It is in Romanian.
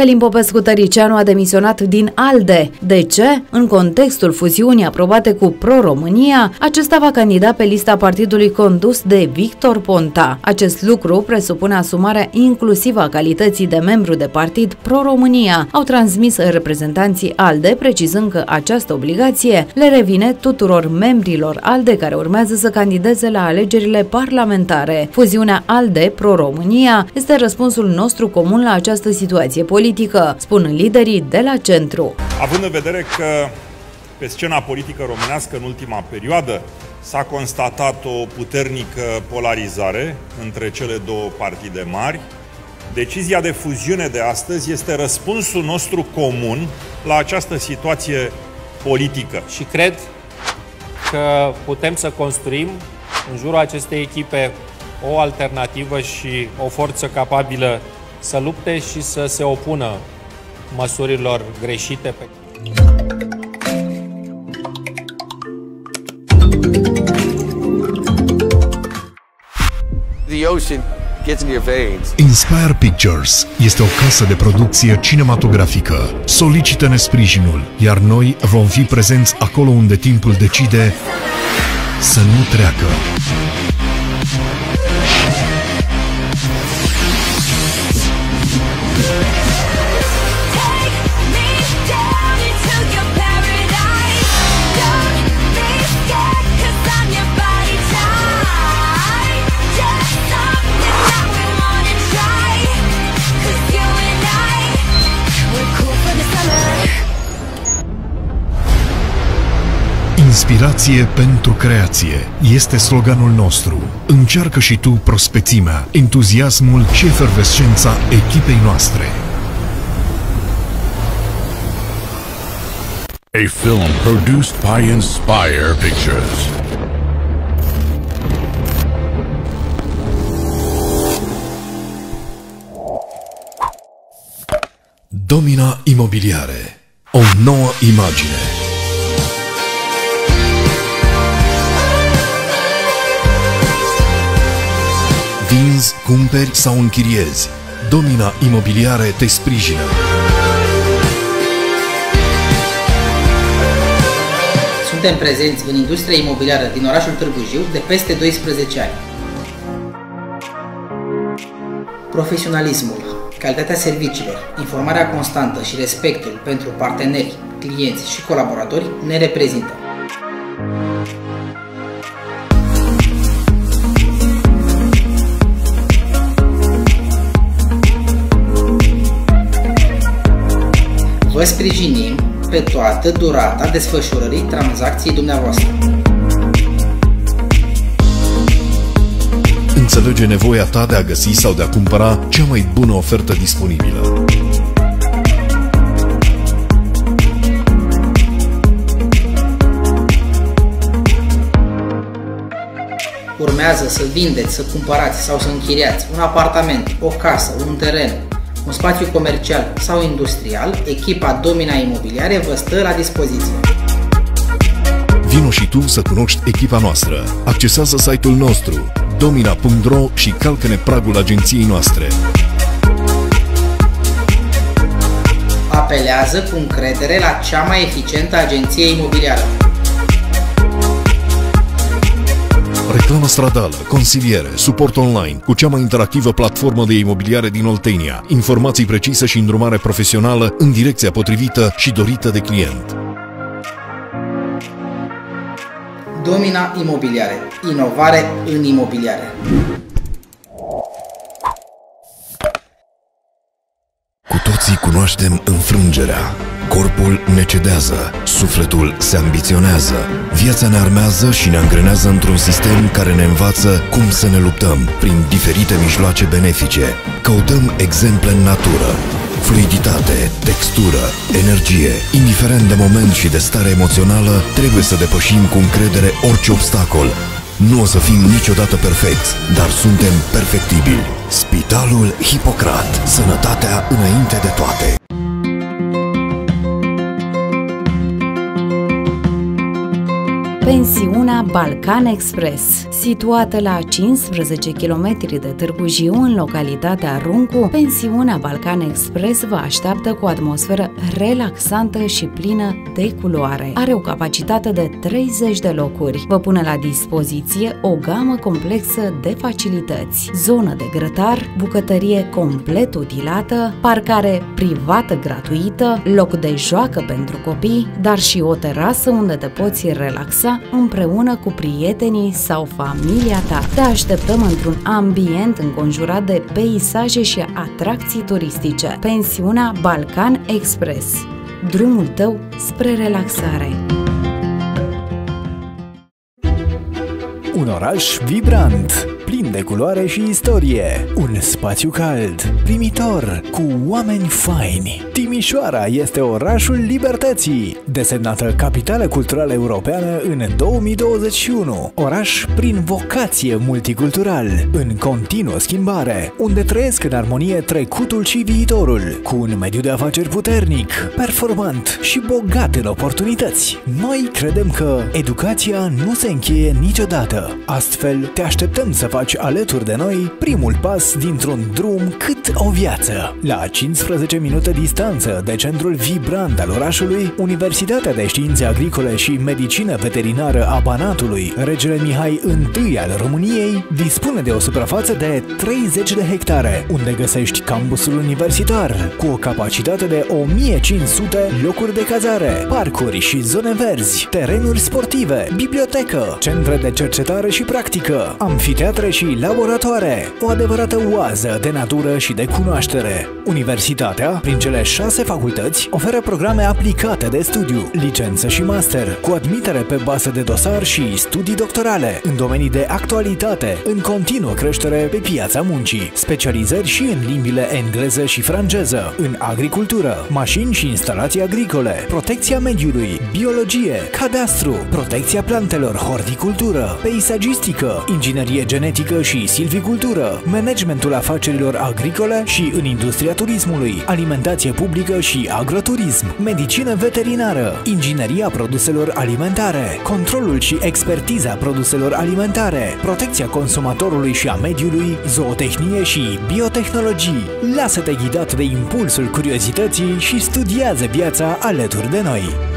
Călim Popescu Tăricianu a demisionat din ALDE. De ce? În contextul fuziunii aprobate cu Pro-România, acesta va candida pe lista partidului condus de Victor Ponta. Acest lucru presupune asumarea inclusivă a calității de membru de partid Pro-România, au transmis reprezentanții ALDE, precizând că această obligație le revine tuturor membrilor ALDE care urmează să candideze la alegerile parlamentare. Fuziunea ALDE Pro-România este răspunsul nostru comun la această situație politică, spun liderii de la centru. Având în vedere că pe scena politică românească în ultima perioadă s-a constatat o puternică polarizare între cele două partide mari, decizia de fuziune de astăzi este răspunsul nostru comun la această situație politică. Și cred că putem să construim în jurul acestei echipe o alternativă și o forță capabilă să lupte și să se opună măsurilor greșite pe The ocean gets in your veins. Inspire Pictures este o casă de producție cinematografică. Solicită-ne sprijinul, iar noi vom fi prezenți acolo unde timpul decide să nu treacă. Inspirație pentru creație este sloganul nostru. Încearcă și tu prospețimea, entuziasmul și efervescența echipei noastre. A film produced by Inspire Pictures. Domina Imobiliare. O nouă imagine. Vinzi, cumperi sau închiriezi. Domina Imobiliare te sprijină. Suntem prezenți în industria imobiliară din orașul Târgu Jiu de peste 12 ani. Profesionalismul, calitatea serviciilor, informarea constantă și respectul pentru parteneri, clienți și colaboratori ne reprezintă. Vă sprijinim pe toată durata desfășurării tranzacției dumneavoastră. Înțelege nevoia ta de a găsi sau de a cumpăra cea mai bună ofertă disponibilă. Urmează să vindeți, să cumpărați sau să închiriați un apartament, o casă, un teren, un spațiu comercial sau industrial, echipa Domina Imobiliare vă stă la dispoziție. Vino și tu să cunoști echipa noastră. Accesează site-ul nostru domina.ro și calcă-ne pragul agenției noastre. Apelează cu încredere la cea mai eficientă agenție imobiliară. Reclamă stradală, consiliere, suport online, cu cea mai interactivă platformă de imobiliare din Oltenia, informații precise și îndrumare profesională în direcția potrivită și dorită de client. Domina Imobiliare. Inovare în imobiliare. Toții cunoaștem înfrângerea. Corpul ne cedează, sufletul se ambiționează, viața ne armează și ne angrenează într-un sistem care ne învață cum să ne luptăm prin diferite mijloace benefice. Căutăm exemple în natură, fluiditate, textură, energie, indiferent de moment și de stare emoțională, trebuie să depășim cu încredere orice obstacol. Nu o să fim niciodată perfecți, dar suntem perfectibili. Spitalul Hipocrat. Sănătatea înainte de toate. Pensiunea Balcan Express, situată la 15 km de Târgu Jiu, în localitatea Runcu, pensiunea Balcan Express vă așteaptă cu o atmosferă relaxantă și plină de culoare. Are o capacitate de 30 de locuri. Vă pune la dispoziție o gamă complexă de facilități, zonă de grătar, bucătărie complet utilată, parcare privată gratuită, loc de joacă pentru copii, dar și o terasă unde te poți relaxa împreună cu prietenii sau familia ta. Te așteptăm într-un ambient înconjurat de peisaje și atracții turistice. Pensiunea Balcan Express. Drumul tău spre relaxare. Un oraș vibrant plin de culoare și istorie. Un spațiu cald, primitor, cu oameni faini. Timișoara este orașul libertății, desemnată capitală culturală europeană în 2021. Oraș prin vocație multicultural, în continuă schimbare, unde trăiesc în armonie trecutul și viitorul, cu un mediu de afaceri puternic, performant și bogat în oportunități. Noi credem că educația nu se încheie niciodată. Astfel, te așteptăm să faci alături de noi primul pas dintr-un drum cât o viață. La 15 minute distanță de centrul vibrant al orașului, Universitatea de Științe Agricole și Medicină Veterinară a Banatului, regele Mihai I al României, dispune de o suprafață de 30 de hectare, unde găsești campusul universitar, cu o capacitate de 1500 locuri de cazare, parcuri și zone verzi, terenuri sportive, bibliotecă, centre de cercetare și practică, amfiteatre și laboratoare, o adevărată oază de natură și de cunoaștere. Universitatea, prin cele șase facultăți, oferă programe aplicate de studiu, licență și master, cu admitere pe bază de dosar și studii doctorale, în domenii de actualitate, în continuă creștere pe piața muncii, specializări și în limbile engleză și franceză, în agricultură, mașini și instalații agricole, protecția mediului, biologie, cadastru, protecția plantelor, horticultură, peisagistică, inginerie genetică și silvicultură, managementul afacerilor agricole și în industria turismului, alimentație publică și agroturism, medicină veterinară, ingineria produselor alimentare, controlul și expertiza produselor alimentare, protecția consumatorului și a mediului, zootehnie și biotehnologii. Lasă-te ghidat de impulsul curiozității și studiază viața alături de noi.